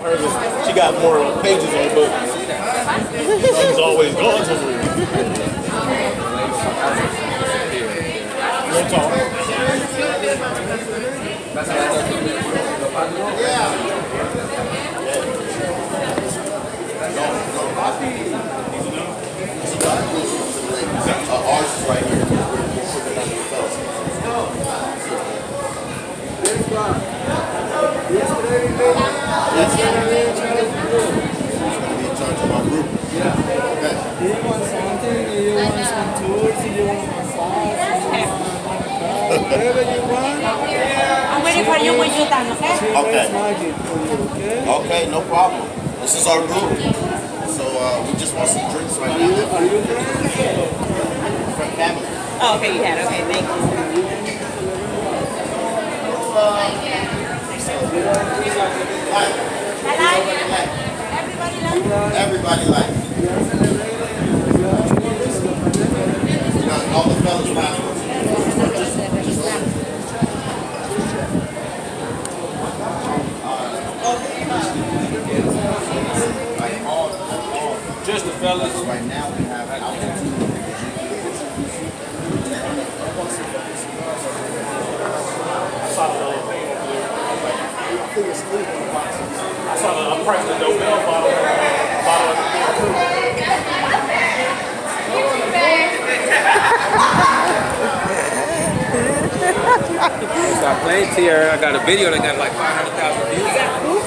She got more pages in the book. She's always gone somewhere. No talk. Ours is right here. He's going to be in charge of my group. Okay. Do you want something? Do you want some tools? Do you want massage? Do you want whatever? I'm waiting for you when you're done, okay? Okay. makes magic for you, okay? No problem. This is our group. So uh, we just want some drinks right now. are you friends? From family. Oh, okay, you had, okay, thank you. Like Everybody like all the fellas passports. Like all, all. Just the fellas. Right now we have I saw the uh, I priced the Nobel bottle. Bottle of the thing too. Got plenty here. I got a video that got like 500